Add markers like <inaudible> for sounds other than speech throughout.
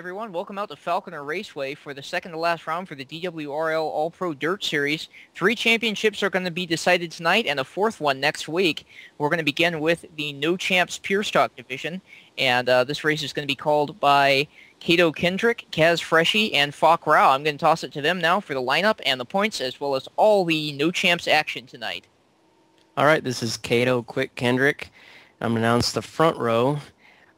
everyone. Welcome out to Falconer Raceway for the second to last round for the DWRL All-Pro Dirt Series. Three championships are going to be decided tonight and a fourth one next week. We're going to begin with the No Champs Pure Stock Division, and uh, this race is going to be called by Kato Kendrick, Caz Freschi, and Falk Rao. I'm going to toss it to them now for the lineup and the points, as well as all the No Champs action tonight. All right, this is Kato Quick Kendrick. I'm going to announce the front row.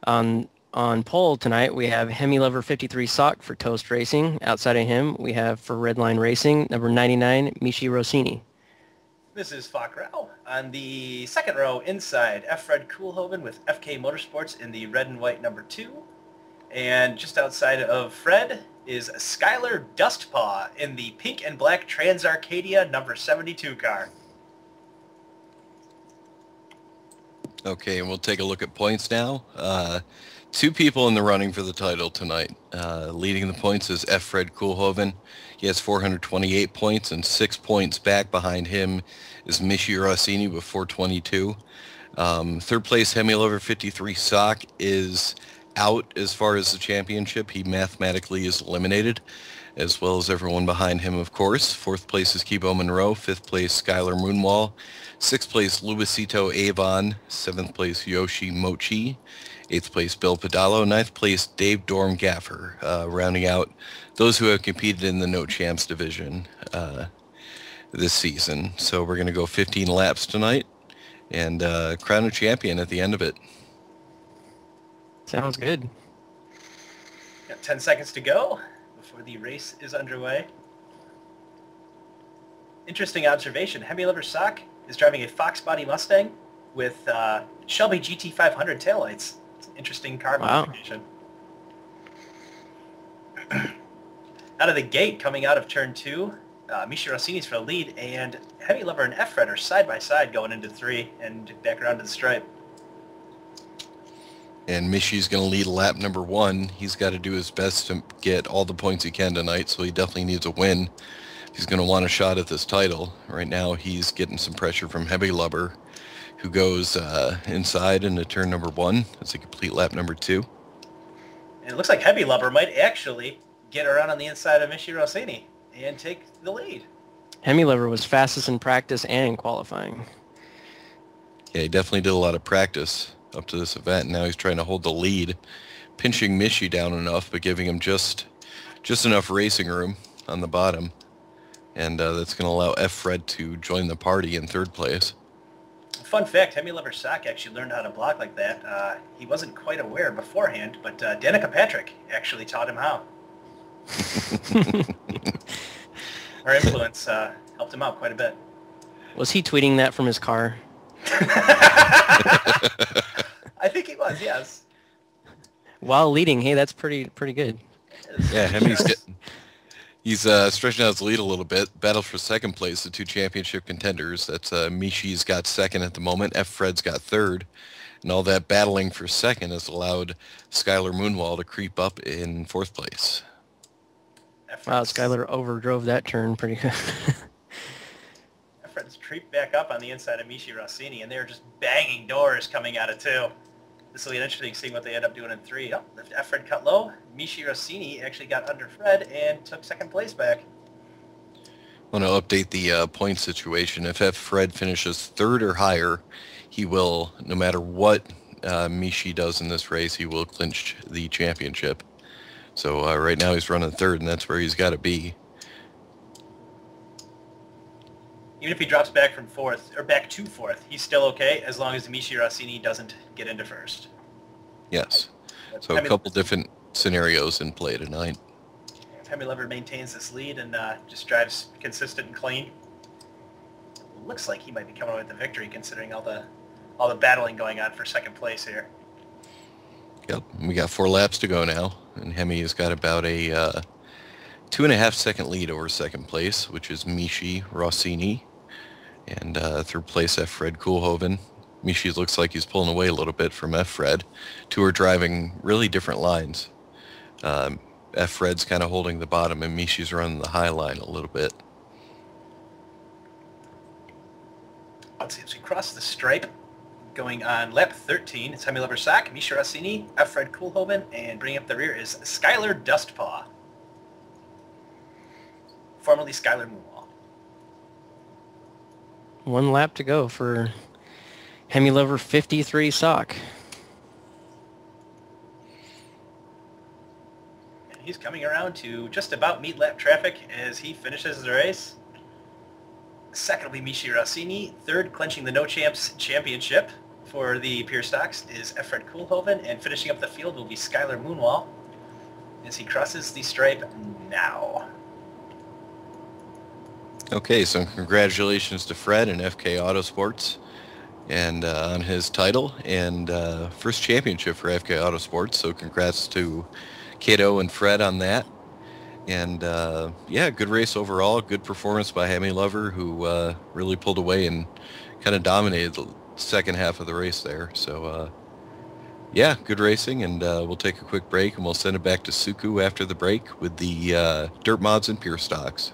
On on pole tonight, we have Hemi Lover 53 Sock for Toast Racing. Outside of him, we have for Redline Racing, number 99, Mishi Rossini. This is Falk Rao. On the second row inside, F. Fred Coolhoven with FK Motorsports in the red and white number two. And just outside of Fred is Skylar Dustpaw in the pink and black Trans Arcadia number 72 car. Okay, and we'll take a look at points now. Uh, two people in the running for the title tonight. Uh, leading the points is F. Fred Coolhoven. He has 428 points, and six points back behind him is Mishi Rossini with 422. Um, third place, Hemi Lover 53 Sock is out as far as the championship. He mathematically is eliminated, as well as everyone behind him, of course. Fourth place is Kibo Monroe. Fifth place, Skylar Moonwall. Sixth place, Luisito Avon. Seventh place, Yoshi Mochi. Eighth place, Bill Padalo. Ninth place, Dave Dorm Gaffer, uh, rounding out those who have competed in the No Champs division uh, this season. So we're going to go 15 laps tonight and uh, crown a champion at the end of it. Sounds good. Got 10 seconds to go before the race is underway. Interesting observation. Hemi Lover Sock is driving a Fox Body Mustang with uh, Shelby GT500 taillights. It's an interesting car Wow. modification. <clears throat> out of the gate, coming out of turn two, uh, Mishi Rossini's for the lead, and Hemi Lover and F-Red are side by side going into three and back around to the stripe. And Mishi's going to lead lap number one. He's got to do his best to get all the points he can tonight, so he definitely needs a win. He's going to want a shot at this title. Right now, he's getting some pressure from Hemi Lover, who goes uh, inside into turn number one. It's a complete lap number two. And it looks like Hemi Lover might actually get around on the inside of Mishi Rossini and take the lead. Hemi Lover was fastest in practice and in qualifying. Yeah, he definitely did a lot of practice up to this event. Now he's trying to hold the lead, pinching Mishi down enough, but giving him just just enough racing room on the bottom. And uh, that's going to allow F. Fred to join the party in third place. Fun fact, Hemi Lover Sock actually learned how to block like that. Uh, he wasn't quite aware beforehand, but uh, Danica Patrick actually taught him how. <laughs> Her influence uh, helped him out quite a bit. Was he tweeting that from his car? <laughs> I think he was, yes. While leading, hey, that's pretty pretty good. Yeah, Hemi's getting, he's uh, stretching out his lead a little bit. Battle for second place, the two championship contenders. That's uh, Mishi's got second at the moment. F. Fred's got third. And all that battling for second has allowed Skylar Moonwall to creep up in fourth place. Wow, Skylar overdrove that turn pretty good. F Fred's creeped back up on the inside of Mishi Rossini, and they're just banging doors coming out of two. This will be interesting seeing what they end up doing in three. Oh, F. Fred cut low. Mishi Rossini actually got under Fred and took second place back. Want to update the uh, point situation. If F. Fred finishes third or higher, he will, no matter what uh, Mishi does in this race, he will clinch the championship. So uh, right now he's running third, and that's where he's got to be. Even if he drops back from fourth, or back to fourth, he's still okay as long as Mishi Rossini doesn't get into first. Yes. So I a mean- couple different scenarios in play tonight. Hemi Lover maintains this lead and uh, just drives consistent and clean. Looks like he might be coming away with the victory considering all the all the battling going on for second place here. Yep. We got four laps to go now, and Hemi has got about a uh, two and a half second lead over second place, which is Mishi Rossini, and uh, third place F. Fred Coolhoven. Mishi looks like he's pulling away a little bit from F. Fred. Two are driving really different lines. Um, F. Fred's kind of holding the bottom, and Mishi's running the high line a little bit. Let's see as we cross the stripe. Going on lap 13, it's Hemi Lover Sock, Mishi Rossini, F. Fred Coolhoven, and bringing up the rear is Skylar Dustpaw. Formerly Skylar Moonwall. One lap to go for Hemi Lover 53 sock. He's coming around to just about meet lap traffic as he finishes the race. Second will be Mishi Rossini. Third, clinching the No Champs Championship for the Pure Stocks is Efred Coolhoven. And finishing up the field will be Skylar Moonwall as he crosses the stripe now. Okay, so congratulations to Fred and FK Autosports and uh, on his title and uh, first championship for FK Autosports. So congrats to Kato and Fred on that. And uh, yeah, good race overall. Good performance by Hemi Lover, who uh, really pulled away and kind of dominated the second half of the race there. So uh, yeah, good racing. And uh, we'll take a quick break and we'll send it back to Suku after the break with the Dirt Mods and Pure Stocks.